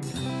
Bye.